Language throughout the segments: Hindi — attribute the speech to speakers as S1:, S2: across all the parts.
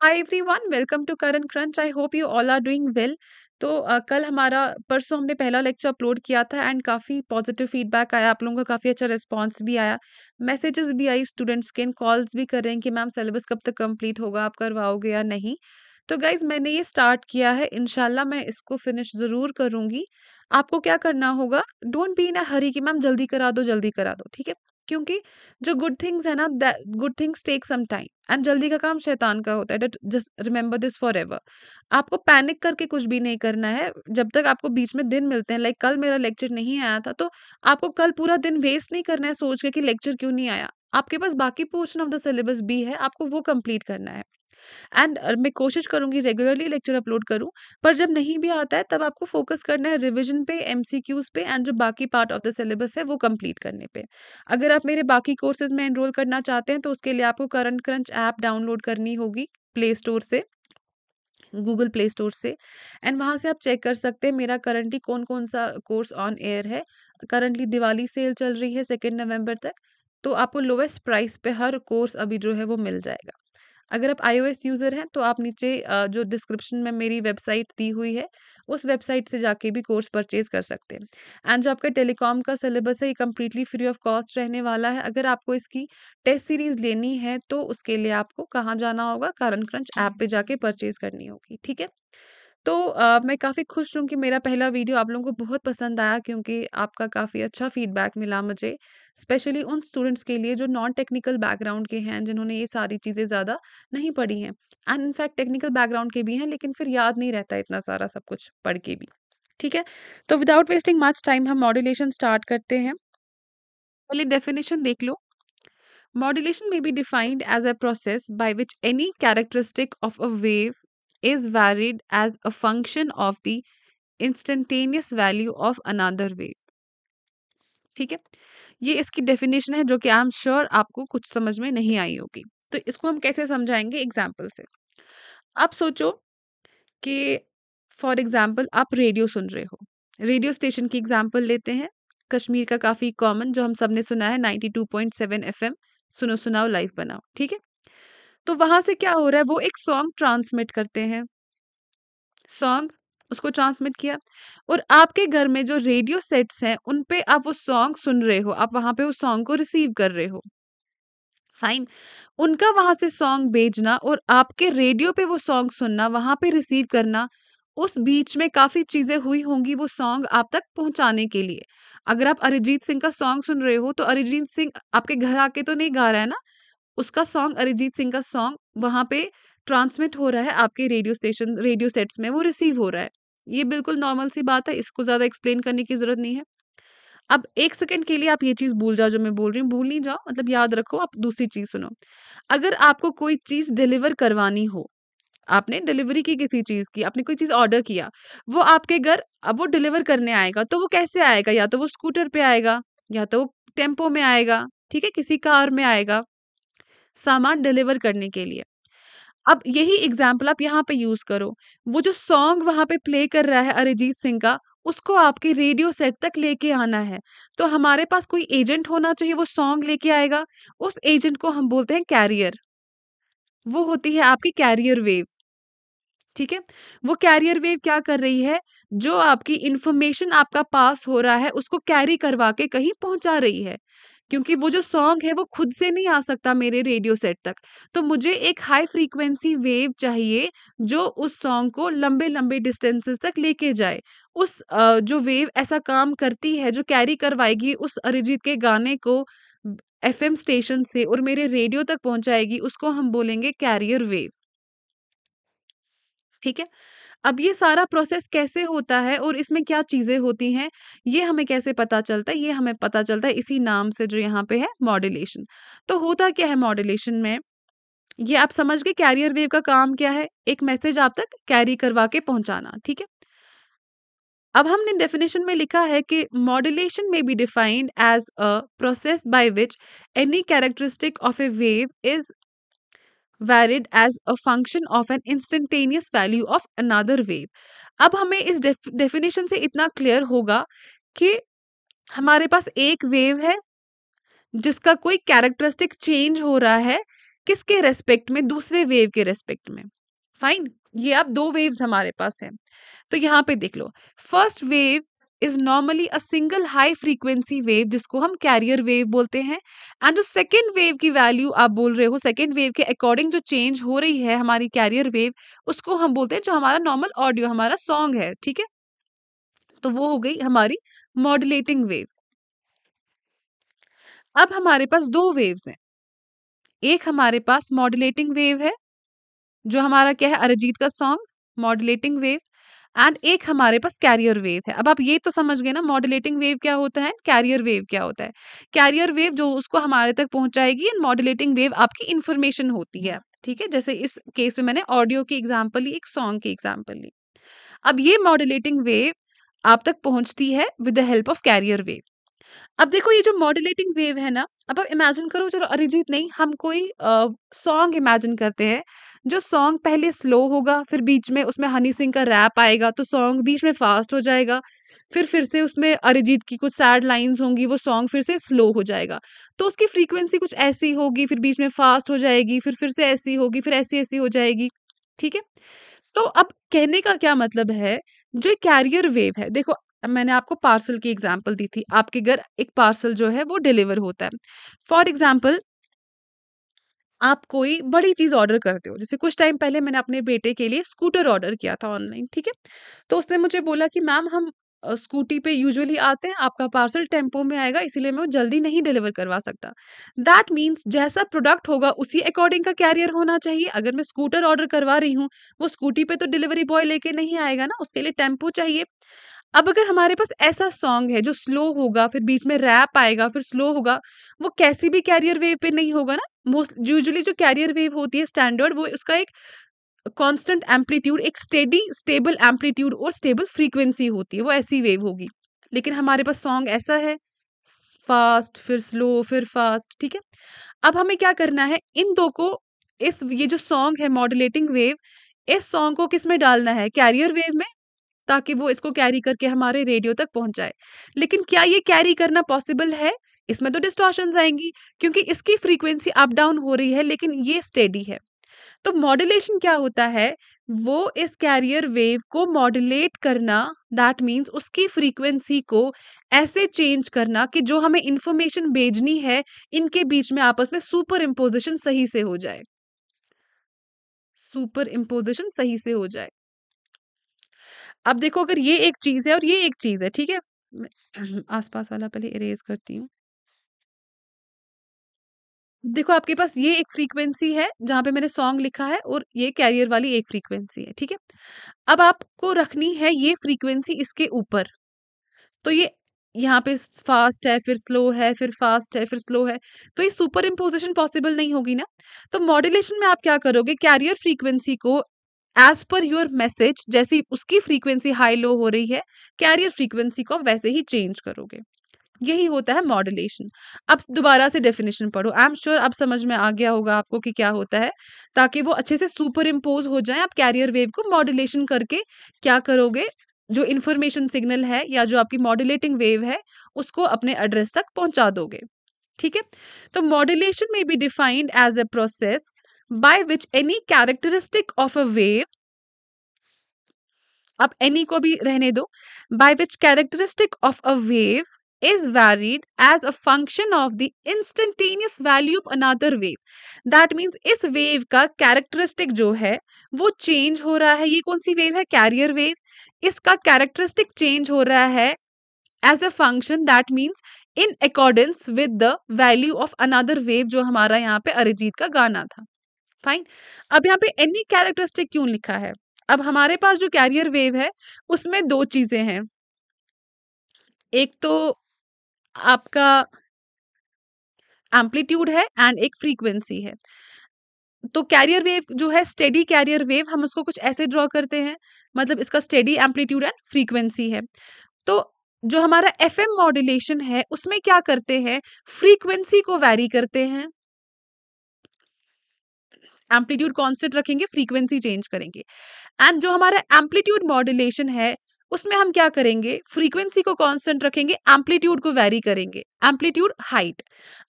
S1: Hi everyone welcome to current crunch I hope you all are doing well तो अ, कल हमारा परसों हमने पहला लेक्चर अपलोड किया था एंड काफ़ी पॉजिटिव फीडबैक आया आप लोगों का काफ़ी अच्छा रिस्पांस भी आया। मैसेजेस भी आई स्टूडेंट्स के कॉल्स भी कर रहे हैं कि मैम सिलेबस कब तक कंप्लीट होगा? आप करवाओगे या नहीं? तो गाइज़ मैंने ये स्टार्ट किया है। इनशाला मैं इसको फिनिश ज़रूर करूँगी। आपको क्या करना होगा? डोंट बी इन अ हरी कि मैम जल्दी करा दो जल्दी करा दो। ठीक है? क्योंकि जो गुड थिंग्स है ना good things take some time and जल्दी का काम शैतान का होता है just remember this forever आपको पैनिक करके कुछ भी नहीं करना है जब तक आपको बीच में दिन मिलते हैं लाइक like, कल मेरा लेक्चर नहीं आया था तो आपको कल पूरा दिन वेस्ट नहीं करना है सोच के कि लेक्चर क्यों नहीं आया? आपके पास बाकी पोर्शन ऑफ़ द सिलेबस भी है आपको वो कंप्लीट करना है। एंड मैं कोशिश करूँगी रेगुलरली लेक्चर अपलोड करूँ, पर जब नहीं भी आता है, तब आपको फोकस करना है रिविजन पे एमसीक्यूज पे एंड जो बाकी पार्ट ऑफ़ द सिलेबस है, वो कंप्लीट करने पे। अगर आप मेरे बाकी कोर्सेज में एनरोल करना चाहते हैं तो उसके लिए आपको करंट क्रंच ऐप डाउनलोड करनी होगी प्ले स्टोर से गूगल प्ले स्टोर से। एंड वहाँ से आप चेक कर सकते हैं, मेरा करंटली कौन कौन सा कोर्स ऑन एयर है। करंटली दिवाली सेल चल रही है सेकेंड नवंबर तक तो आपको लोवेस्ट प्राइस पे हर कोर्स अभी जो है, वो मिल जाएगा। अगर आप आईओएस यूज़र हैं तो आप नीचे जो डिस्क्रिप्शन में मेरी वेबसाइट दी हुई है उस वेबसाइट से जाके भी कोर्स परचेज कर सकते हैं। एंड जो आपका टेलीकॉम का सिलेबस है ये कम्प्लीटली फ्री ऑफ़ कॉस्ट रहने वाला है। अगर आपको इसकी टेस्ट सीरीज़ लेनी है तो उसके लिए आपको कहाँ जाना होगा? कारण क्रंच ऐप पे जाके परचेज करनी होगी ठीक है? तो अ, मैं काफ़ी खुश हूँ कि मेरा पहला वीडियो आप लोगों को बहुत पसंद आया क्योंकि आपका काफ़ी अच्छा फीडबैक मिला मुझे स्पेशली उन स्टूडेंट्स के लिए जो नॉन टेक्निकल बैकग्राउंड के हैं जिन्होंने ये सारी चीज़ें ज़्यादा नहीं पढ़ी हैं। एंड इनफैक्ट टेक्निकल बैकग्राउंड के भी हैं लेकिन फिर याद नहीं रहता इतना सारा सब कुछ पढ़ के भी ठीक है? तो विदाउट वेस्टिंग मच टाइम हम मॉड्यूलेशन स्टार्ट करते हैं। पहले डेफिनेशन देख लो। Modulation may be defined as a process by which any characteristic of a wave is varied as a function of the instantaneous value of another wave. ठीक है? ये इसकी डेफिनेशन है जो कि आई एम श्योर आपको कुछ समझ में नहीं आई होगी। तो इसको हम कैसे समझाएँगे एग्ज़ाम्पल से? आप सोचो कि फॉर एग्ज़ाम्पल आप रेडियो सुन रहे हो। रेडियो स्टेशन की एग्ज़ाम्पल लेते हैं। कश्मीर का काफ़ी कॉमन जो हम सबने सुना है 92.7 एफएम सुनो सुनाओ लाइव बनाओ। ठीक है? तो वहाँ से क्या हो रहा है? वो एक सॉन्ग ट्रांसमिट करते हैं। सॉन्ग उसको ट्रांसमिट किया। और आपके घर में जो रेडियो सेट्स हैं, उन पे आप वो सॉन्ग सुन रहे हो। आप वहाँ पे उस सॉन्ग को रिसीव कर रहे हो। फाइन उनका वहाँ से सॉन्ग भेजना और आपके रेडियो पे वो सॉन्ग सुनना, वहाँ पे रिसीव करना, उस बीच में काफ़ी चीज़ें हुई होंगी वो सॉन्ग आप तक पहुँचाने के लिए। अगर आप अरिजीत सिंह का सॉन्ग सुन रहे हो तो अरिजीत सिंह आपके घर आके तो नहीं गा रहा है ना? उसका सॉन्ग, अरिजीत सिंह का सॉन्ग वहाँ पे ट्रांसमिट हो रहा है, आपके रेडियो स्टेशन, रेडियो सेट्स में वो रिसीव हो रहा है। ये बिल्कुल नॉर्मल सी बात है, इसको ज़्यादा एक्सप्लेन करने की ज़रूरत नहीं है। अब एक सेकंड के लिए आप ये चीज़ भूल जाओ जो मैं बोल रही हूँ, भूल नहीं जाओ मतलब याद रखो, आप दूसरी चीज़ सुनो। अगर आपको कोई चीज़ डिलीवर करवानी हो, आपने डिलीवरी की किसी चीज़ की, आपने कोई चीज़ ऑर्डर किया, वो आपके घर, अब वो डिलीवर करने आएगा तो वो कैसे आएगा? या तो वो स्कूटर पे आएगा, या तो वो टेंपो में आएगा, ठीक है, किसी कार में आएगा सामान डिलीवर करने के लिए। अब यही एग्ज़ाम्पल आप यहाँ पे यूज़ करो। वो जो सॉन्ग वहाँ पे प्ले कर रहा है अरिजीत सिंह का, उसको आपके रेडियो सेट तक लेके आना है। तो हमारे पास कोई एजेंट होना चाहिए, वो सॉन्ग लेके आएगा। उस एजेंट को हम बोलते हैं कैरियर। वो होती है आपकी कैरियर वेव। ठीक है? वो कैरियर वेव क्या कर रही है? जो आपकी इंफॉर्मेशन आपका पास हो रहा है, उसको कैरी करवा के कहीं पहुँचा रही है। क्योंकि वो जो सॉन्ग है वो खुद से नहीं आ सकता मेरे रेडियो सेट तक। तो मुझे एक हाई फ्रीक्वेंसी वेव चाहिए जो उस सॉन्ग को लंबे लंबे डिस्टेंसेस तक लेके जाए। उस जो वेव ऐसा काम करती है, जो कैरी करवाएगी उस अरिजीत के गाने को एफएम स्टेशन से और मेरे रेडियो तक पहुंचाएगी, उसको हम बोलेंगे कैरियर वेव ठीक है? अब ये सारा प्रोसेस कैसे होता है और इसमें क्या चीज़ें होती हैं, ये हमें कैसे पता चलता है, ये हमें पता चलता है इसी नाम से जो यहाँ पे है मॉड्यूलेशन। तो होता क्या है मॉड्यूलेशन में, ये आप समझ गए कैरियर वेव का काम क्या है, एक मैसेज आप तक कैरी करवा के पहुंचाना, ठीक है? अब हमने डेफिनेशन में लिखा है कि मॉड्यूलेशन में be defined as a process by which any characteristic of a wave is varied as a function of an instantaneous value of another wave. अब हमें इस डेफिनेशन से इतना क्लियर होगा कि हमारे पास एक वेव है, जिसका कोई कैरेक्टरिस्टिक चेंज हो रहा है किसके रेस्पेक्ट में, दूसरे वेव के रेस्पेक्ट में। फाइन ये अब दो वेव्स हमारे पास हैं। तो यहाँ पे देख लो। First wave is normally a single high frequency wave जिसको हम कैरियर वेव बोलते हैं। एंड जो सेकेंड वेव की वैल्यू आप बोल रहे हो सेकेंड वेव के अकॉर्डिंग जो चेंज हो रही है हमारी कैरियर वेव उसको हम बोलते हैं जो हमारा नॉर्मल ऑडियो हमारा सॉन्ग है, ठीक है? तो वो हो गई हमारी मॉड्यूलेटिंग वेव अब हमारे पास दो वेव्स हैं। एक हमारे पास मॉड्यूलेटिंग वेव है, जो हमारा क्या है, अरिजीत का सॉन्ग मॉड्यूलेटिंग वेव एंड एक हमारे पास कैरियर वेव है। अब आप ये तो समझ गए ना मॉड्यूलेटिंग वेव क्या होता है? कैरियर वेव क्या होता है? कैरियर वेव जो उसको हमारे तक पहुंचाएगी एंड मॉड्यूलेटिंग वेव आपकी इन्फॉर्मेशन होती है। ठीक है? जैसे इस केस में मैंने ऑडियो की एग्ज़ाम्पल ली, एक सॉन्ग की एग्ज़ाम्पल ली। अब ये मॉड्यूलेटिंग वेव आप तक पहुँचती है with the help of carrier wave अब देखो ये जो मॉड्यूलेटिंग वेव है ना, अब आप इमेजिन करो, चलो अरिजीत नहीं, हम कोई सॉन्ग इमेजिन करते हैं, जो सॉन्ग पहले स्लो होगा, फिर बीच में उसमें हनी सिंह का रैप आएगा तो सॉन्ग बीच में फास्ट हो जाएगा, फिर फिर से उसमें अरिजीत की कुछ सैड लाइंस होंगी, वो सॉन्ग फिर से स्लो हो जाएगा। तो उसकी फ्रीक्वेंसी कुछ ऐसी होगी, फिर बीच में फास्ट हो जाएगी, फिर फिर से ऐसी होगी, फिर ऐसी ऐसी हो जाएगी, ठीक है? तो अब कहने का क्या मतलब है, जो कैरियर वेव है, देखो मैंने आपको पार्सल की एग्ज़ाम्पल दी थी। आपके घर एक पार्सल जो है, वो डिलीवर होता है। फॉर एग्ज़ाम्पल आप कोई बड़ी चीज़ ऑर्डर करते हो। जैसे कुछ टाइम पहले मैंने अपने बेटे के लिए स्कूटर ऑर्डर किया था ऑनलाइन, ठीक है? तो उसने मुझे बोला कि, मैम, हम स्कूटी पे यूजुअली आते हैं, आपका पार्सल टेंपो में आएगा, इसीलिए मैं वो जल्दी नहीं डिलीवर करवा सकता। दैट मीन्स जैसा प्रोडक्ट होगा, उसी अकॉर्डिंग का कैरियर होना चाहिए। अगर मैं स्कूटर ऑर्डर करवा रही हूँ, वो स्कूटी पे तो डिलीवरी बॉय लेके नहीं आएगा ना, उसके लिए टेंपो चाहिए। अब अगर हमारे पास ऐसा सॉन्ग है जो स्लो होगा, फिर बीच में रैप आएगा, फिर स्लो होगा, वो कैसी भी कैरियर वेव पे नहीं होगा ना? मोस्ट यूजुअली जो कैरियर वेव होती है स्टैंडर्ड वो उसका एक कांस्टेंट एम्पलीट्यूड एक स्टेडी स्टेबल एम्पलीट्यूड और स्टेबल फ्रीक्वेंसी होती है, वो ऐसी वेव होगी। लेकिन हमारे पास सॉन्ग ऐसा है फास्ट फिर स्लो फिर फास्ट ठीक है? अब हमें क्या करना है? इन दो को इस, ये जो सॉन्ग है मॉड्यूलेटिंग वेव इस सॉन्ग को किसमें डालना है? कैरियर वेव में? ताकि वो इसको कैरी करके हमारे रेडियो तक पहुँचाए लेकिन क्या ये कैरी करना पॉसिबल है? इसमें तो डिस्टॉर्शन आएँगी, क्योंकि इसकी फ्रीक्वेंसी अप डाउन हो रही है, लेकिन ये स्टेडी है। तो मॉड्यूलेशन क्या होता है? वो इस कैरियर वेव को मॉड्यूलेट करना दैट मीन्स उसकी फ्रीक्वेंसी को ऐसे चेंज करना कि जो हमें इंफॉर्मेशन भेजनी है, इनके बीच में आपस में सुपर इम्पोजिशन सही से हो जाए। सुपर इम्पोजिशन सही से हो जाए। अब देखो अगर ये एक चीज़ है और ये एक चीज़ है, ठीक है? आसपास वाला पहले इरेज करती हूँ। देखो आपके पास ये एक फ्रीक्वेंसी है, जहाँ पे मैंने सॉन्ग लिखा है और ये कैरियर वाली एक फ्रीक्वेंसी है, ठीक है? अब आपको रखनी है ये फ्रीक्वेंसी इसके ऊपर। तो ये यहाँ पे फास्ट है, फिर स्लो है, फिर फास्ट है, फिर स्लो है तो ये सुपर इम्पोजिशन पॉसिबल नहीं होगी ना? तो मॉड्यूलेशन में आप क्या करोगे? कैरियर फ्रीक्वेंसी को एज पर योर मैसेज जैसी उसकी फ्रीक्वेंसी हाई लो हो रही है कैरियर फ्रीक्वेंसी को वैसे ही चेंज करोगे। यही होता है मॉड्यूलेशन अब दोबारा से डेफिनेशन पढ़ो। आई एम श्योर अब समझ में आ गया होगा आपको कि क्या होता है, ताकि वो अच्छे से सुपर इम्पोज हो जाए। आप कैरियर वेव को मॉड्यूलेशन करके क्या करोगे? जो इन्फॉर्मेशन सिग्नल है या जो आपकी मॉड्यूलेटिंग वेव है, उसको अपने एड्रेस तक पहुँचा दोगे। ठीक है? तो मॉड्यूलेशन में be defined as a process by which any characteristic of a wave आप एनी को भी रहने दो by which characteristic of a wave is varied as a function of the instantaneous value of another wave. That means इस वेव का कैरेक्टरिस्टिक जो है, वो चेंज हो रहा है। ये कौन सी वेव है? कैरियर वेव इसका कैरेक्टरिस्टिक चेंज हो रहा है as a function that means in accordance with the value of another wave जो हमारा यहाँ पे अरिजीत का गाना था। फाइन अब यहाँ पे एनी कैरेक्टरिस्टिक क्यों लिखा है? अब हमारे पास जो कैरियर वेव है, उसमें दो चीज़ें हैं। एक तो आपका एम्पलीट्यूड है एंड एक फ्रीक्वेंसी है। तो कैरियर वेव जो है स्टेडी कैरियर वेव हम उसको कुछ ऐसे ड्रॉ करते हैं मतलब इसका स्टेडी एम्पलीट्यूड एंड फ्रीक्वेंसी है। तो जो हमारा एफ़ एम मॉड्यूलेशन है, उसमें क्या करते हैं? फ्रीक्वेंसी को वैरी करते हैं। एम्पलीट्यूड कॉन्स्टेंट रखेंगे, फ्रीक्वेंसी चेंज करेंगे। एंड जो हमारा एम्पलीट्यूड मॉड्यूलेशन है, उसमें हम क्या करेंगे? फ्रीक्वेंसी को कांस्टेंट रखेंगे, एम्पलीट्यूड को वेरी करेंगे। Amplitude height.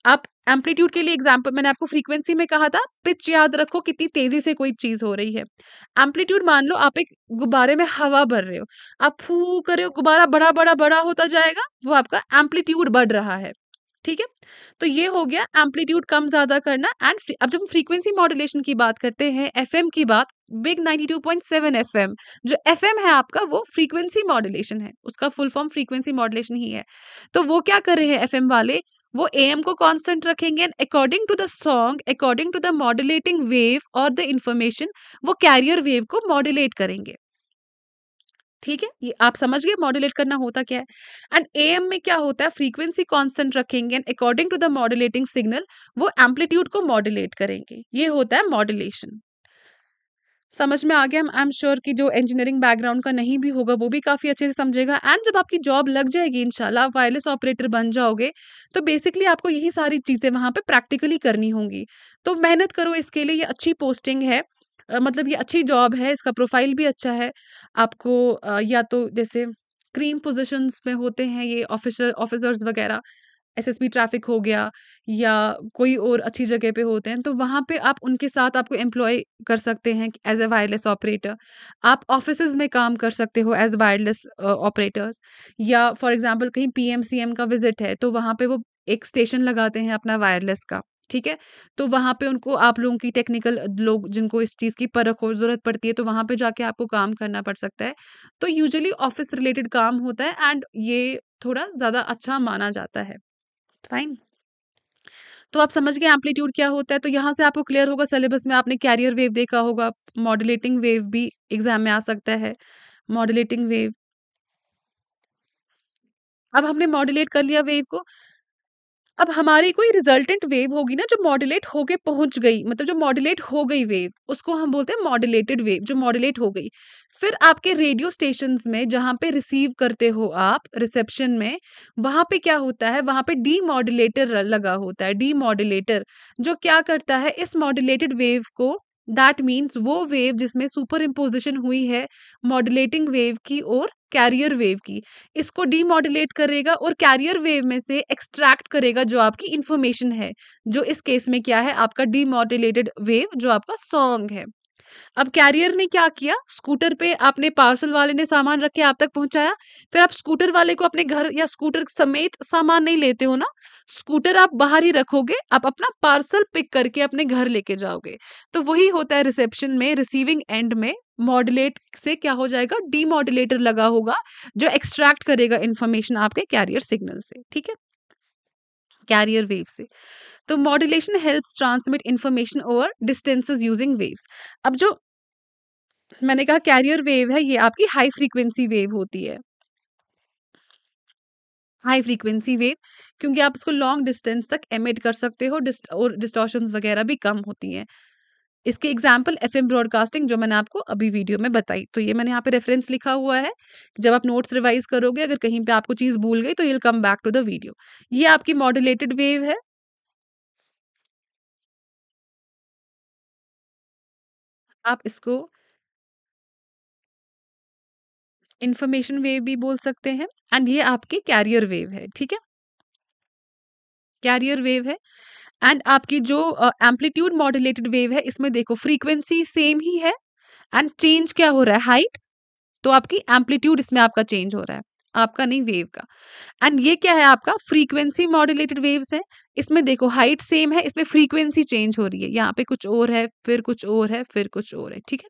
S1: आप एम्पलीट्यूड के लिए एग्ज़ाम्पल मैंने आपको फ्रीक्वेंसी में कहा था, पिच याद रखो कितनी तेज़ी से कोई चीज़ हो रही है। एम्पलीट्यूड मान लो आप एक गुब्बारे में हवा भर रहे हो, आप फू कर रहे हो, गुब्बारा बड़ा बड़ा बड़ा होता जाएगा, वो आपका एम्पलीट्यूड बढ़ रहा है। ठीक है? तो ये हो गया एम्पलीट्यूड कम ज़्यादा करना एंड अब जब हम फ्रीक्वेंसी मॉड्यूलेशन की बात करते हैं, एफएम की बात, बिग 92.7 एफएम, जो एफएम है आपका, वो फ्रीक्वेंसी मॉड्यूलेशन है, उसका फुल फॉर्म फ्रीक्वेंसी मॉड्यूलेशन ही है। तो वो क्या कर रहे हैं एफएम वाले? वो एम को कांस्टेंट रखेंगे and according to the song according to the modulating wave और द इंफॉर्मेशन वो कैरियर वेव को मॉड्यूलेट करेंगे। ठीक है? ये आप समझ गए मॉड्यूलेट करना होता क्या है? एंड एएम में क्या होता है? फ्रीक्वेंसी कांस्टेंट रखेंगे and according to the modulating signal वो एम्पलीट्यूड को मॉड्यूलेट करेंगे। ये होता है मॉड्यूलेशन समझ में आ गया? आई एम श्योर कि जो इंजीनियरिंग बैकग्राउंड का नहीं भी होगा, वो भी काफ़ी अच्छे से समझेगा। एंड जब आपकी जॉब लग जाएगी, इंशाल्लाह आप वायरलेस ऑपरेटर बन जाओगे तो बेसिकली आपको यही सारी चीज़ें वहाँ पे प्रैक्टिकली करनी होंगी। तो मेहनत करो इसके लिए, ये अच्छी पोस्टिंग है। मतलब ये अच्छी जॉब है, इसका प्रोफ़ाइल भी अच्छा है। आपको या तो जैसे क्रीम पोजिशंस में होते हैं ये ऑफिसर ऑफिसर्स वगैरह एसएसबी ट्रैफ़िक हो गया या कोई और अच्छी जगह पे होते हैं तो वहाँ पे आप उनके साथ आपको एम्प्लॉय कर सकते हैं एज ए वायरलेस ऑपरेटर। आप ऑफ़िस में काम कर सकते हो एज वायरलेस ऑपरेटर्स या फॉर एग्जांपल कहीं पीएमसीएम का विज़िट है तो वहाँ पे वो एक स्टेशन लगाते हैं अपना वायरलेस का। ठीक है? तो वहाँ पे उनको आप लोगों की टेक्निकल लोग जिनको इस चीज़ की परख और ज़रूरत पड़ती है तो वहाँ पे जाके आपको काम करना पड़ सकता है। तो यूजुअली ऑफ़िस रिलेटेड काम होता है एंड ये थोड़ा ज़्यादा अच्छा माना जाता है। फाइन तो आप समझ गए एम्पलीट्यूड क्या होता है? तो यहाँ से आपको क्लियर होगा सिलेबस में आपने कैरियर वेव देखा होगा मॉडुलेटिंग वेव भी एग्ज़ाम में आ सकता है मॉडुलेटिंग वेव अब हमने मॉडुलेट कर लिया वेव को अब हमारी कोई रिजल्टेंट वेव होगी ना जो मॉड्यूलेट होके पहुँच गई मतलब जो मॉड्यूलेट हो गई वेव उसको हम बोलते हैं मॉड्यूलेटेड वेव जो मॉड्यूलेट हो गई। फिर आपके रेडियो स्टेशन में जहाँ पे रिसीव करते हो आप रिसेप्शन में, वहाँ पे क्या होता है? वहाँ पे डी मॉड्यूलेटर लगा होता है डी मॉड्यूलेटर जो क्या करता है? इस मॉड्यूलेटेड वेव को दैट मीन्स वो वेव जिसमें सुपर इम्पोजिशन हुई है मॉड्यूलेटिंग वेव की और कैरियर वेव की। इसको डीमॉड्यूलेट करेगा और कैरियर वेव में से एक्सट्रैक्ट करेगा जो आपकी इंफॉर्मेशन है, जो इस केस में क्या है, आपका डीमॉड्यूलेटेड वेव, जो आपका सॉन्ग है। अब कैरियर ने क्या किया? स्कूटर पे आपने पार्सल वाले ने सामान रख के आप तक पहुँचाया। फिर आप स्कूटर वाले को अपने घर या स्कूटर समेत सामान नहीं लेते हो ना? स्कूटर आप बाहर ही रखोगे, आप अपना पार्सल पिक करके अपने घर लेके जाओगे। तो वही होता है रिसेप्शन में, रिसीविंग एंड में मॉडुलेट से क्या हो जाएगा? डीमॉडुलेटर लगा होगा, जो एक्सट्रैक्ट करेगा इन्फॉर्मेशन आपके कैरियर सिग्नल से, ठीक है? कैरियर वेव से। तो modulation helps transmit information over distances using waves अब जो मैंने कहा कैरियर वेव है, ये आपकी हाई फ्रीक्वेंसी वेव होती है। हाई फ्रीक्वेंसी वेव क्योंकि आप इसको लॉन्ग डिस्टेंस तक एमिट कर सकते हो और डिस्टॉर्शंस वगैरह भी कम होती हैं। इसके एग्ज़ाम्पल एफ़ एम ब्रॉडकास्टिंग जो मैंने आपको अभी वीडियो में बताई। तो ये मैंने यहाँ पे रेफरेंस लिखा हुआ है। जब आप नोट्स रिवाइज करोगे, अगर कहीं पे आपको चीज़ भूल गई तो ये come back to the video ये आपकी मॉड्यूलेटेड वेव है। आप इसको इंफॉर्मेशन वेव भी बोल सकते हैं। एंड ये आपकी कैरियर वेव है, ठीक है? कैरियर वेव है। एंड आपकी जो एम्पलीट्यूड मॉड्यूलेटेड वेव है, इसमें देखो फ्रीक्वेंसी सेम ही है। एंड चेंज क्या हो रहा है? हाइट तो आपकी एम्पलीट्यूड इसमें आपका चेंज हो रहा है। आपका नहीं वेव का। एंड ये क्या है आपका? फ्रीक्वेंसी मॉड्यूलेटेड वेव्स है। इसमें देखो हाइट सेम है, इसमें फ्रीक्वेंसी चेंज हो रही है। यहाँ पे कुछ और है, फिर कुछ और है, फिर कुछ और है, ठीक है?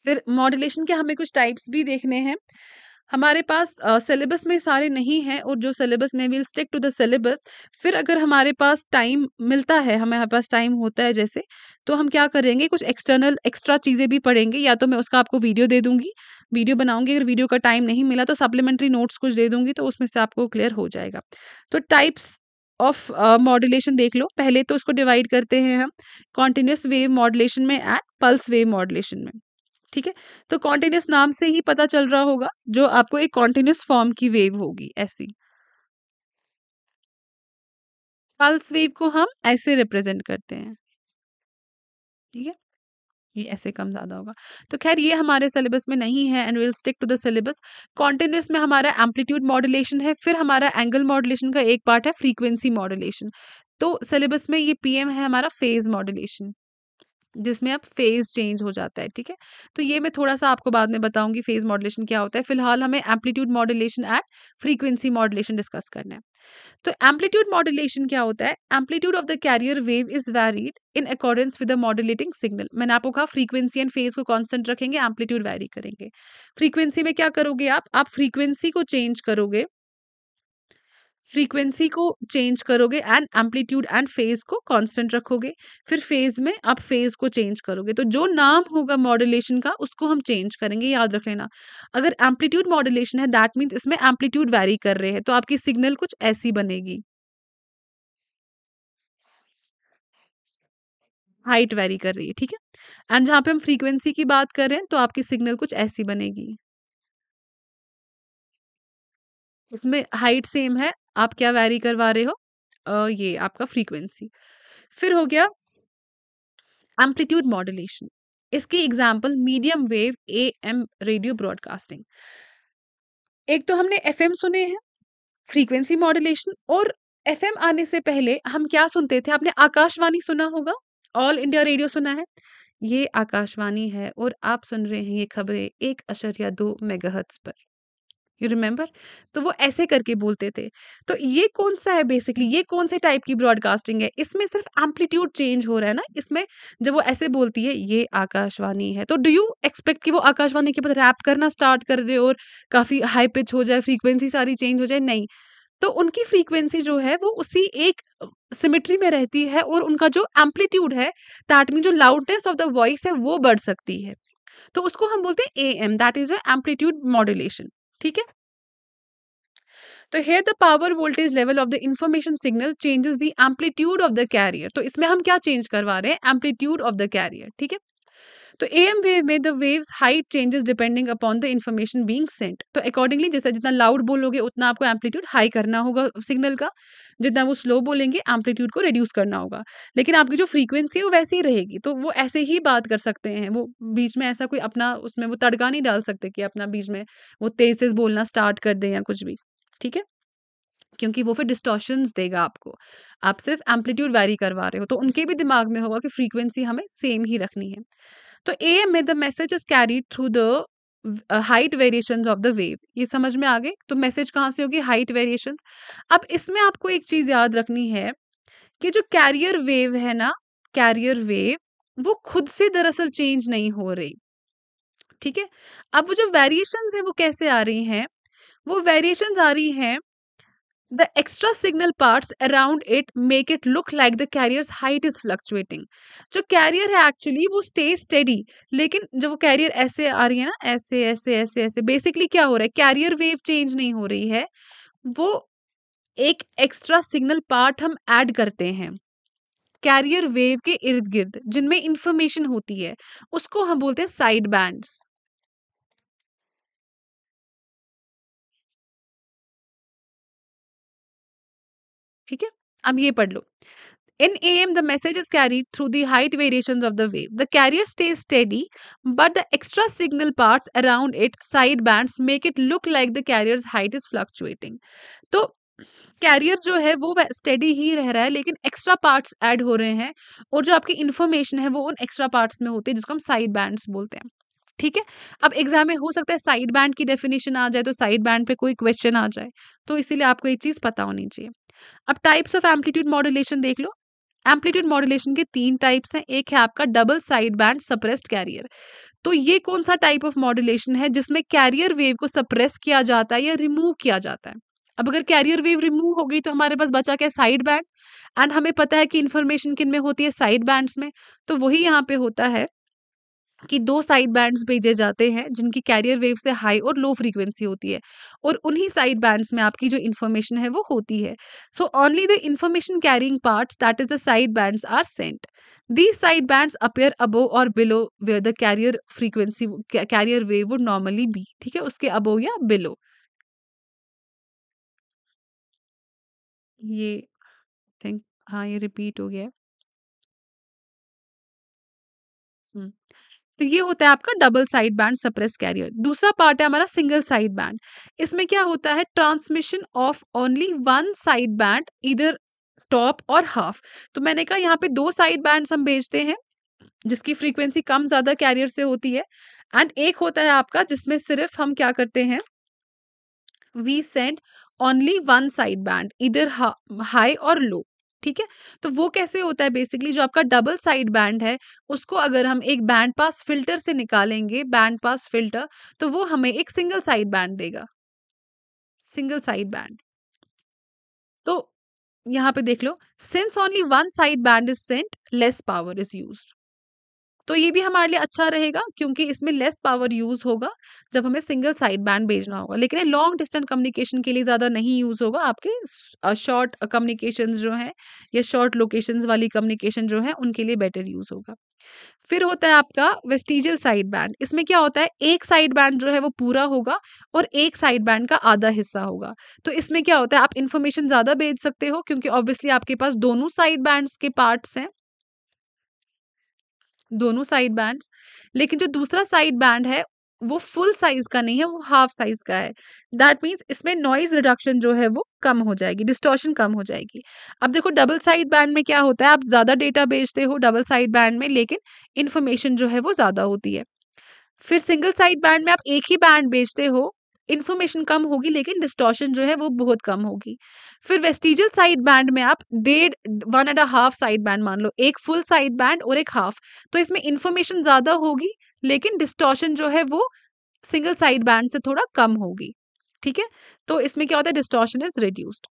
S1: फिर मॉड्यूलेशन के हमें कुछ टाइप्स भी देखने हैं। हमारे पास सिलेबस uh, में सारे नहीं हैं और जो सिलेबस में will stick to the syllabus फिर अगर हमारे पास टाइम मिलता है हमारे पास टाइम होता है जैसे तो हम क्या करेंगे कुछ एक्सटर्नल एक्स्ट्रा चीज़ें भी पढ़ेंगे या तो मैं उसका आपको वीडियो दे दूँगी वीडियो बनाऊँगी अगर वीडियो का टाइम नहीं मिला तो सप्लीमेंट्री नोट्स कुछ दे दूँगी तो उसमें से आपको क्लियर हो जाएगा। तो टाइप्स ऑफ़ मॉड्यूलेशन देख लो पहले तो उसको डिवाइड करते हैं हम कॉन्टिन्यूस वेव मॉड्यूलेशन में एंड पल्स वेव मॉड्यूलेशन में। ठीक है? तो कॉन्टिन्यूस नाम से ही पता चल रहा होगा, जो आपको एक कॉन्टिन्यूस फॉर्म की वेव होगी, ऐसी। पल्स वेव को हम ऐसे रिप्रेजेंट करते हैं। ठीक है? ये ऐसे कम ज़्यादा होगा। तो खैर, ये हमारे सिलेबस में नहीं है and will stick to the syllabus continuous में हमारा एम्पलीट्यूड मॉड्यूलेशन है, फिर हमारा एंगल मॉड्यूलेशन का एक पार्ट है फ्रीक्वेंसी मॉड्यूलेशन तो सिलेबस में ये पीएम है हमारा फ़ेज़ मॉड्यूलेशन जिसमें अब फ़ेज़ चेंज हो जाता है, ठीक है? तो ये मैं थोड़ा सा आपको बाद में बताऊँगी फ़ेज़ मॉड्यूलेशन क्या होता है। फ़िलहाल हमें amplitude modulation and frequency modulation discuss करना है। तो एम्पलीट्यूड मॉड्यूलेशन क्या होता है? Amplitude of the carrier wave is varied in accordance with the modulating signal मैंने आपको कहा फ्रीक्वेंसी एंड फ़ेज़ को कांस्टेंट रखेंगे एम्पलीट्यूड वैरी करेंगे। फ्रीक्वेंसी में क्या करोगे आप? आप फ्रीक्वेंसी को चेंज करोगे फ्रीक्वेंसी को चेंज करोगे एंड एम्पलीट्यूड एंड फ़ेज़ को कांस्टेंट रखोगे, फिर फ़ेज़ में आप फ़ेज़ को चेंज करोगे। तो जो नाम होगा मॉड्यूलेशन का, उसको हम चेंज करेंगे, याद रख लेना। अगर एम्पलीट्यूड मॉड्यूलेशन है दैट मीन्स इसमें एम्पलीट्यूड वैरी कर रहे हैं तो आपकी सिग्नल कुछ ऐसी बनेगी। हाइट वैरी कर रही है, ठीक है? एंड जहाँ पे हम फ्रीक्वेंसी की बात कर रहे हैं तो आपकी सिग्नल कुछ ऐसी बनेगी। इसमें हाइट सेम है, आप क्या वैरी करवा रहे हो? ये आपका फ्रीक्वेंसी। फिर हो गया एम्पलीट्यूड मॉड्यूलेशन इसकी example medium wave A M radio broadcasting. एक तो हमने एफ़ एम सुने हैं, फ्रीक्वेंसी मॉड्यूलेशन और एफ़ एम आने से पहले हम क्या सुनते थे? आपने आकाशवाणी सुना होगा, ऑल इंडिया रेडियो सुना है। ये आकाशवाणी है और आप सुन रहे हैं ये खबरें एक अशरिया दो मेगाहर्ट्ज पर। यू रिमेंबर तो वो ऐसे करके बोलते थे। तो ये कौन सा है बेसिकली ये कौन से टाइप की ब्रॉडकास्टिंग है? इसमें सिर्फ़ एम्पलीट्यूड चेंज हो रहा है ना? इसमें जब वो ऐसे बोलती है, ये आकाशवाणी है। तो डू यू एक्सपेक्ट कि वो आकाशवाणी के बाद रैप करना स्टार्ट कर दे और काफ़ी हाई पिच हो जाए फ्रीक्वेंसी सारी चेंज हो जाए? नहीं। तो उनकी फ्रीक्वेंसी जो है, वो उसी एक सिमिट्री में रहती है और उनका जो एम्पलीट्यूड है दैट मीन जो लाउडनेस ऑफ़ द वॉइस है, वो बढ़ सकती है। तो उसको हम बोलते हैं A M that is amplitude modulation ठीक है? तो here the power voltage level of the information signal changes the amplitude of the carrier तो इसमें हम क्या चेंज करवा रहे हैं? एम्पलीट्यूड ऑफ़ द कैरियर ठीक है? तो ए एम वेव में the waves height changes depending upon the information being sent तो अकॉर्डिंगली जैसे जितना लाउड बोलोगे, उतना आपको एम्पलीट्यूड हाई करना होगा सिग्नल का। जितना वो स्लो बोलेंगे एम्पलीट्यूड को रिड्यूस करना होगा। लेकिन आपकी जो फ्रीक्वेंसी है, वो वैसी ही रहेगी। तो वो ऐसे ही बात कर सकते हैं। वो बीच में ऐसा कोई अपना, उसमें वो तड़का नहीं डाल सकते कि अपना बीच में वो तेज तेज बोलना स्टार्ट कर दें या कुछ भी। ठीक है? क्योंकि वो फिर डिस्टॉर्शंस देगा आपको। आप सिर्फ़ एम्पलीट्यूड वैरी करवा रहे हो। तो उनके भी दिमाग में होगा कि फ्रीक्वेंसी हमें सेम ही रखनी है। तो AM में the message is carried through the height variation of the wave ये समझ में आ गए? तो मैसेज कहाँ से होगी? हाइट वेरिएशन अब इसमें आपको एक चीज़ याद रखनी है कि जो कैरियर वेव है ना कैरियर वेव वो खुद से दरअसल चेंज नहीं हो रही। ठीक है? अब वो जो वेरिएशंस है, वो कैसे आ रही हैं? वो वेरिएशंस आ रही हैं the extra signal parts around it make it look like the carrier's height is fluctuating. जो कैरियर है एक्चुअली वो स्टे स्टेडी लेकिन जब वो कैरियर ऐसे आ रही है ना, ऐसे ऐसे ऐसे ऐसे बेसिकली क्या हो रहा है? कैरियर वेव चेंज नहीं हो रही है। वो एक एक्स्ट्रा सिग्नल पार्ट हम ऐड करते हैं। कैरियर वेव के इर्द गिर्द जिनमें इंफॉर्मेशन होती है, उसको हम बोलते हैं साइड बैंड्स ठीक है? अब ये पढ़ लो। In A M the message is carry through the height variation of the wave the carrier stay steady but the extra signal part around it side band make it look like the carrier height is fluctuating तो कैरियर जो है वो स्टेडी ही रह रहा है, लेकिन एक्स्ट्रा पार्ट्स एड हो रहे हैं और जो आपकी इन्फॉर्मेशन है वो उन एक्स्ट्रा पार्ट्स में होते हैं जिसको हम साइड बैंड बोलते हैं। ठीक है? अब एग्ज़ाम में हो सकता है साइड बैंड की डेफिनेशन आ जाए तो साइड बैंड पे कोई क्वेश्चन आ जाए तो इसीलिए आपको ये चीज़ पता होनी चाहिए। अब टाइप्स ऑफ़ एम्पलीट्यूड मॉड्यूलेशन देख लो। एम्पलीट्यूड मॉड्यूलेशन के तीन टाइप्स हैं। एक है आपका double side band suppressed carrier तो ये कौन सा टाइप ऑफ़ मॉड्यूलेशन है जिसमें कैरियर वेव को सप्रेस किया जाता है या रिमूव किया जाता है? अब अगर कैरियर वेव रिमूव हो गई तो हमारे पास बचा क्या साइड बैंड एंड हमें पता है कि इन्फॉर्मेशन किन में होती है? साइड बैंड्स में। तो वही यहाँ पे होता है। कि दो साइड बैंड्स भेजे जाते हैं, जिनकी कैरियर वेव से हाई और लो फ्रीक्वेंसी होती है और उन्हीं साइड बैंड्स में आपकी जो इन्फॉर्मेशन है वो होती है। So only the information carrying parts that is the side bands are sent these side bands appear above और below where the carrier frequency carrier wave would normally be ठीक है? उसके अबो या बिलो ये थिंक हाँ ये रिपीट हो गया। तो ये होता है आपका double side band suppress carrier दूसरा पार्ट है हमारा सिंगल साइड बैंड इसमें क्या होता है? Transmission of only one side band इधर टॉप और हाफ़ तो मैंने कहा यहाँ पे दो साइड बैंड हम भेजते हैं, जिसकी फ्रीक्वेंसी कम ज़्यादा कैरियर से होती है. एंड एक होता है आपका, जिसमें सिर्फ़ हम क्या करते हैं? We send only one side band इधर हाई और लो ठीक है? तो वो कैसे होता है बेसिकली जो आपका डबल साइड बैंड है, उसको अगर हम एक बैंड पास फ़िल्टर से निकालेंगे, बैंड पास फ़िल्टर तो वो हमें एक सिंगल साइड बैंड देगा। Single side band. तो यहाँ पे देख लो, since only one side band is sent, less power is used. तो ये भी हमारे लिए अच्छा रहेगा, क्योंकि इसमें लेस पावर यूज़ होगा, जब हमें सिंगल साइड बैंड भेजना होगा। लेकिन लॉन्ग डिस्टेंस कम्युनिकेशन के लिए ज़्यादा नहीं यूज़ होगा, आपके शॉर्ट कम्युनिकेशन जो है, या शॉर्ट लोकेशन वाली कम्युनिकेशन जो है, उनके लिए बेटर यूज़ होगा। फिर होता है आपका वेस्टिजियल साइड बैंड इसमें क्या होता है, एक साइड बैंड जो है वो पूरा होगा और एक साइड बैंड का आधा हिस्सा होगा। तो इसमें क्या होता है, आप इन्फॉर्मेशन ज़्यादा भेज सकते हो, क्योंकि ऑब्वियसली आपके पास दोनों साइड बैंड्स के पार्ट्स हैं। दोनों साइड बैंड्स, लेकिन जो दूसरा साइड बैंड है, वो फुल साइज़ का नहीं है, वो हाफ़ साइज़ का है। दैट मीन्स इसमें नॉइज़ रिडक्शन जो है, वो कम हो जाएगी, डिस्टॉर्शन कम हो जाएगी। अब देखो, डबल साइड बैंड में क्या होता है, आप ज़्यादा डेटा भेजते हो डबल साइड बैंड में, लेकिन इन्फॉर्मेशन जो है, वो ज़्यादा होती है। फिर सिंगल साइड बैंड में आप एक ही बैंड भेजते हो इन्फॉर्मेशन कम होगी, लेकिन डिस्टॉर्शन जो है वो बहुत कम होगी। फिर वेस्टिजल साइड बैंड में आप डेढ़ one and half side band मान लो, एक फुल साइड बैंड और एक हाफ़ तो इसमें इन्फॉर्मेशन ज़्यादा होगी, लेकिन डिस्टॉर्शन जो है वो सिंगल साइड बैंड से थोड़ा कम होगी, ठीक है? तो इसमें क्या होता है? डिस्टॉर्शन इज़ रिड्यूस्ड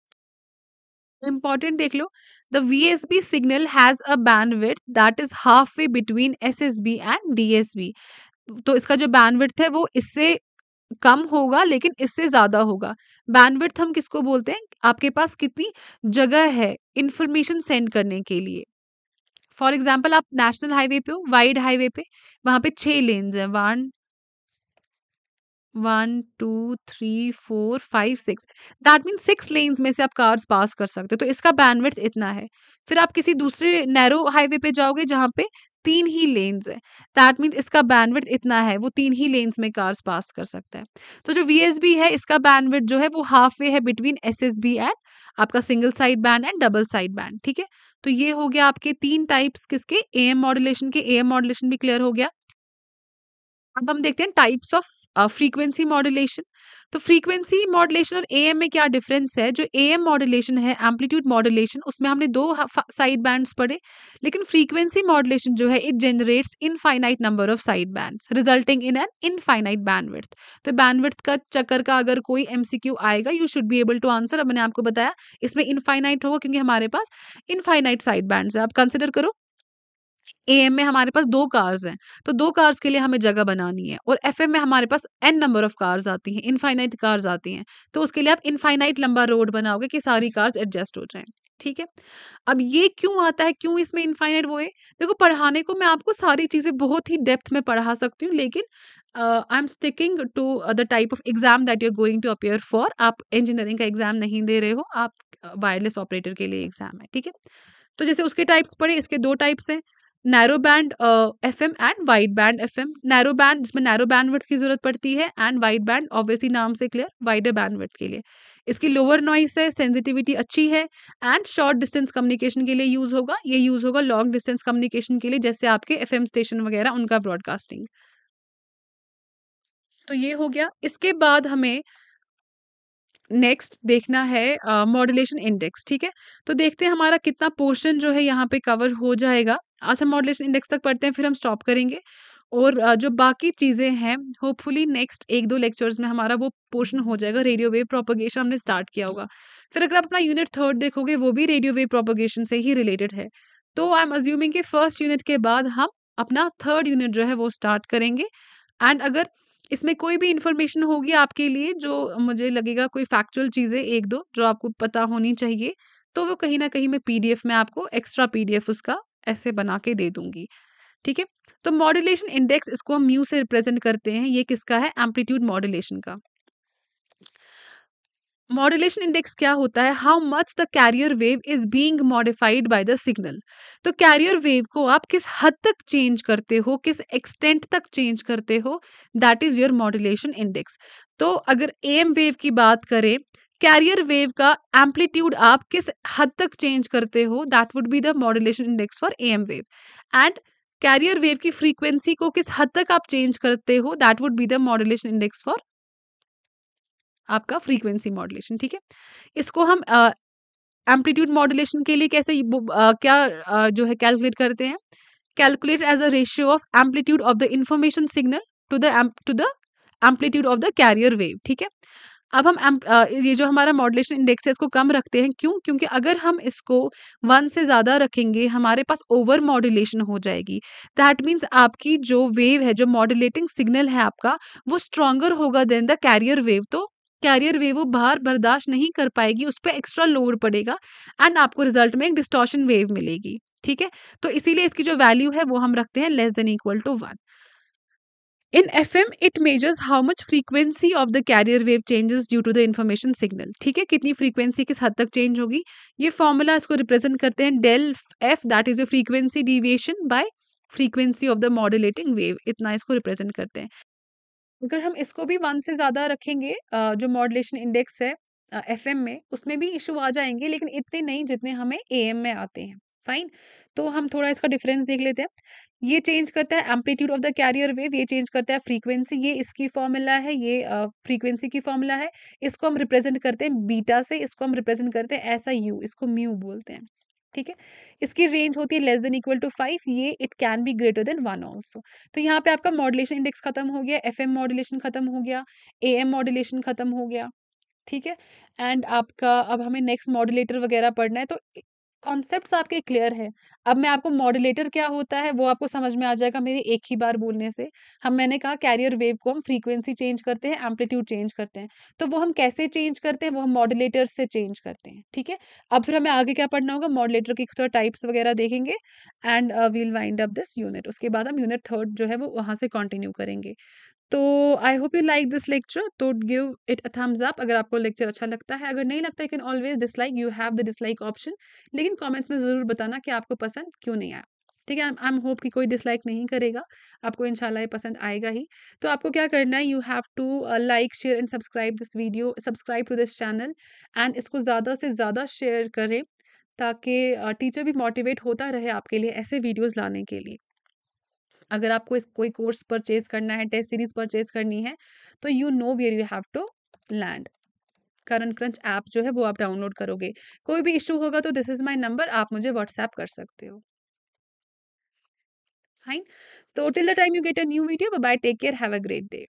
S1: इंपॉर्टेंट देख लो the V S B signal has a bandwidth that is half way between S S B and D S B तो इसका जो बैंड विथ है वो इससे कम होगा, लेकिन इससे ज़्यादा होगा। बैंडविड्थ हम किसको बोलते हैं? आपके पास कितनी जगह है इंफॉर्मेशन सेंड करने के लिए? फॉर एग्ज़ाम्पल आप नेशनल हाईवे पे हो, वाइड हाईवे पे, वहाँ पे छह लेन्स हैं। One one, two, three, four, five, six. That mean six lanes में से आप कार्स पास कर सकते हो। तो इसका बैंडविड्थ इतना है। फिर आप किसी दूसरे नैरो हाईवे पे जाओगे जहाँ पे तीन ही लेन्स है। दैट मीन्स इसका बैंडविड्थ इतना है, वो तीन ही लेन्स में कार्स पास कर सकता है। तो जो वीएसबी है, इसका बैंडविड्थ जो है, वो हाफ़ वे है between S S B and आपका single side band and double side band ठीक है? तो ये हो गया आपके तीन टाइप्स किसके? ए एम मॉडुलेशन के ए एम मॉडुलेशन भी क्लियर हो गया। अब हम देखते हैं टाइप्स ऑफ़ फ्रीक्वेंसी मॉड्यूलेशन तो फ्रीक्वेंसी मॉड्यूलेशन और एएम में क्या डिफरेंस है? जो एएम मॉड्यूलेशन है एम्पलीट्यूड मॉड्यूलेशन उसमें हमने दो साइड बैंड्स पढ़े, लेकिन फ्रीक्वेंसी मॉड्यूलेशन जो है it generates infinite number of side bands resulting in an infinite bandwidth तो बैंडविड्थ का चक्कर का अगर कोई एमसीक्यू आएगा you should be able to answer अब मैंने आपको बताया, इसमें इनफाइनाइट होगा क्योंकि हमारे पास इनफाइनाइट साइड बैंड्स है। आप कंसिडर करो। एएम में हमारे पास दो कार्स हैं तो दो कार्स के लिए हमें जगह बनानी है और एफएम में हमारे पास एन नंबर ऑफ़ कार्स आती हैं इनफाइनाइट कार्स आती हैं तो उसके लिए आप इनफाइनाइट लंबा रोड बनाओगे कि सारी कार्स एडजस्ट हो जाएँ, ठीक है? अब ये क्यों आता है, क्यों इसमें इनफाइनाइट वो है? देखो, पढ़ाने को मैं आपको सारी चीज़ें बहुत ही डेप्थ में पढ़ा सकती हूँ, लेकिन I am sticking to the type of exam that you are going to appear for आप इंजीनियरिंग का एग्ज़ाम नहीं दे रहे हो, आप वायरलेस ऑपरेटर के लिए एग्ज़ाम है, ठीक है? तो जैसे उसके टाइप्स पढ़े इसके दो टाइप्स हैं narrow band F M and wide band F M narrow band जिसमें नैरो बैंड विड्थ की ज़रूरत पड़ती है एंड वाइड बैंड ऑब्वियसली नाम से क्लियर वाइडर बैंड विड्थ के लिए। इसकी लोअर नॉइस है सेंसिटिविटी अच्छी है एंड शॉर्ट डिस्टेंस कम्युनिकेशन के लिए यूज़ होगा। ये यूज़ होगा लॉन्ग डिस्टेंस कम्युनिकेशन के लिए, जैसे आपके एफ़ एम स्टेशन वगैरह, उनका ब्रॉडकास्टिंग तो ये हो गया। इसके बाद हमें नेक्स्ट देखना है मॉड्यूलेशन इंडेक्स ठीक है? तो देखते हैं हमारा कितना पोर्शन जो है यहाँ पे कवर हो जाएगा। आज हम मॉड्यूलेशन इंडेक्स तक पढ़ते हैं फिर हम स्टॉप करेंगे। और uh, जो बाकी चीज़ें हैं होपफुली नेक्स्ट एक दो लेक्चर्स में हमारा वो पोर्शन हो जाएगा। रेडियो वेव प्रोपोगेशन हमने स्टार्ट किया होगा। फिर अगर आप अपना यूनिट थर्ड देखोगे वो भी रेडियो वेव प्रोपोगेशन से ही रिलेटेड है। तो आई एम अज्यूमिंग कि फ़र्स्ट यूनिट के बाद हम अपना थर्ड यूनिट जो है वो स्टार्ट करेंगे। एंड अगर इसमें कोई भी इन्फॉर्मेशन होगी आपके लिए जो मुझे लगेगा कोई फैक्चुअल चीज़ें एक दो जो आपको पता होनी चाहिए तो वो कहीं ना कहीं मैं पीडीएफ में आपको एक्स्ट्रा पीडीएफ उसका ऐसे बना के दे दूँगी। ठीक है? तो मॉड्यूलेशन इंडेक्स इसको हम म्यू से रिप्रेजेंट करते हैं, ये किसका है? एम्पलीट्यूड मॉड्यूलेशन का। मॉड्यूलेशन इंडेक्स क्या होता है? How much the carrier wave is being modified by the signal तो कैरियर वेव को आप किस हद तक चेंज करते हो? किस एक्सटेंट तक चेंज करते हो? That is your modulation index तो अगर एम वेव की बात करें कैरियर वेव का एम्पलीट्यूड आप किस हद तक चेंज करते हो? That would be the modulation index for A M wave and carrier wave की फ्रीक्वेंसी को किस हद तक आप चेंज करते हो? That would be the modulation index for आपका फ्रीक्वेंसी मॉड्यूलेशन ठीक है? इसको हम एम्पलीट्यूड मॉड्यूलेशन के लिए कैसे आ, क्या आ, जो है कैलकुलेट करते हैं? Calculate as a ratio of amplitude of the information signal to the to the amplitude of the carrier wave ठीक है? अब हम ये जो हमारा मॉडलेशन इंडेक्स है इसको कम रखते हैं। क्यों? क्योंकि अगर हम इसको वन से ज़्यादा रखेंगे हमारे पास ओवर मॉड्यूलेशन हो जाएगी। दैट मीन्स आपकी जो वेव है जो मॉड्यूलेटिंग सिग्नल है आपका वो स्ट्रॉन्गर होगा देन द कैरियर वेव तो कैरियर वेव वो बाहर बर्दाश्त नहीं कर पाएगी, उस पर एक्स्ट्रा लोड पड़ेगा एंड आपको रिज़ल्ट में एक डिस्टॉर्शन वेव मिलेगी, ठीक है? तो इसीलिए इसकी जो वैल्यू है वो हम रखते हैं less than equal to one in F M it measures how much frequency of the carrier wave changes due to the information signal ठीक है? कितनी फ्रीक्वेंसी किस हद तक चेंज होगी? ये फॉर्मूला इसको रिप्रेजेंट करते हैं del F that is a frequency deviation by frequency of the modulating wave इतना इसको रिप्रेजेंट करते हैं। अगर हम इसको भी वन से ज़्यादा रखेंगे जो मॉडलेशन इंडेक्स है एफ़ एम में उसमें भी इशू आ जाएँगे लेकिन इतने नहीं जितने हमें ए एम में आते हैं। फाइन तो हम थोड़ा इसका डिफरेंस देख लेते हैं। ये चेंज करता है amplitude of the carrier wave ये चेंज करता है फ्रीक्वेंसी ये इसकी फॉर्मूला है ये फ्रीक्वेंसी uh, की फॉर्मूला है। इसको हम रिप्रेजेंट करते हैं बीटा से इसको हम रिप्रेजेंट करते हैं ऐसा यू इसको म्यू बोलते हैं। ठीक है? इसकी रेंज होती है less than equal to five ये it can be greater than one also तो यहाँ पे आपका मॉडुलेशन इंडेक्स खत्म हो गया एफ़ एम मॉडुलेशन खत्म हो गया ए एम मॉडुलेशन खत्म हो गया, ठीक है? एंड आपका, अब हमें नेक्स्ट मॉडुलेटर वगैरह पढ़ना है तो कॉन्सेप्ट्स आपके क्लियर है। अब मैं आपको मॉड्यूलेटर क्या होता है, वो आपको समझ में आ जाएगा मेरे एक ही बार बोलने से। हम, मैंने कहा कैरियर वेव को हम फ्रीक्वेंसी चेंज करते हैं एम्पलीट्यूड चेंज करते हैं। तो वो हम कैसे चेंज करते हैं, वो हम मॉड्यूलेटर से चेंज करते हैं, ठीक है? अब फिर हमें आगे क्या पढ़ना होगा? मॉड्यूलेटर की थोड़ा टाइप्स वगैरह देखेंगे and we'll wind up this unit उसके बाद हम यूनिट थर्ड जो है, वो वहाँ से कंटिन्यू करेंगे। तो I hope you like this lecture तो give it a thumbs up अगर आपको लेक्चर अच्छा लगता है। अगर नहीं लगता है can always dislike you have the dislike option लेकिन कमेंट्स में ज़रूर बताना कि आपको पसंद क्यों नहीं आया। ठीक है? आई एम होप कि कोई डिसलाइक नहीं करेगा। आपको इंशाल्लाह ये पसंद आएगा ही। तो आपको क्या करना है? You have to like share and subscribe this video subscribe to this channel and इसको ज़्यादा से ज़्यादा शेयर करें ताकि टीचर uh, भी मोटिवेट होता रहे आपके लिए ऐसे वीडियोज़ लाने के लिए। अगर आपको इस कोई कोर्स परचेज करना है, टेस्ट सीरीज़ परचेज करनी है तो you know where you have to land. Current crunch app जो है, वो आप डाउनलोड करोगे। कोई भी इशू होगा तो दिस इज़ माई नंबर, आप मुझे व्हाट्सएप कर सकते हो। फाइन। तो till the time you get a new video bye take care, have a great day.